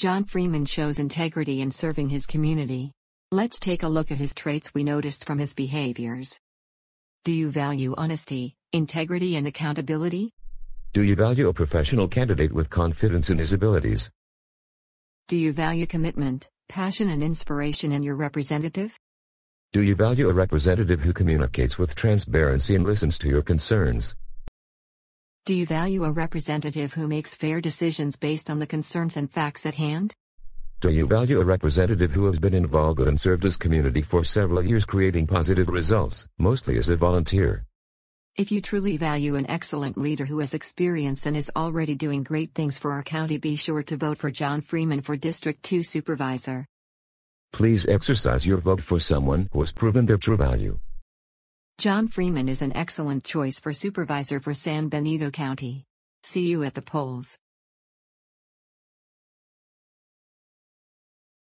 John Freeman shows integrity in serving his community. Let's take a look at his traits we noticed from his behaviors. Do you value honesty, integrity, and accountability? Do you value a professional candidate with confidence in his abilities? Do you value commitment, passion, and inspiration in your representative? Do you value a representative who communicates with transparency and listens to your concerns? Do you value a representative who makes fair decisions based on the concerns and facts at hand? Do you value a representative who has been involved and served his community for several years creating positive results, mostly as a volunteer? If you truly value an excellent leader who has experience and is already doing great things for our county, be sure to vote for John Freeman for District 2 Supervisor. Please exercise your vote for someone who has proven their true value. John Freeman is an excellent choice for supervisor for San Benito County. See you at the polls.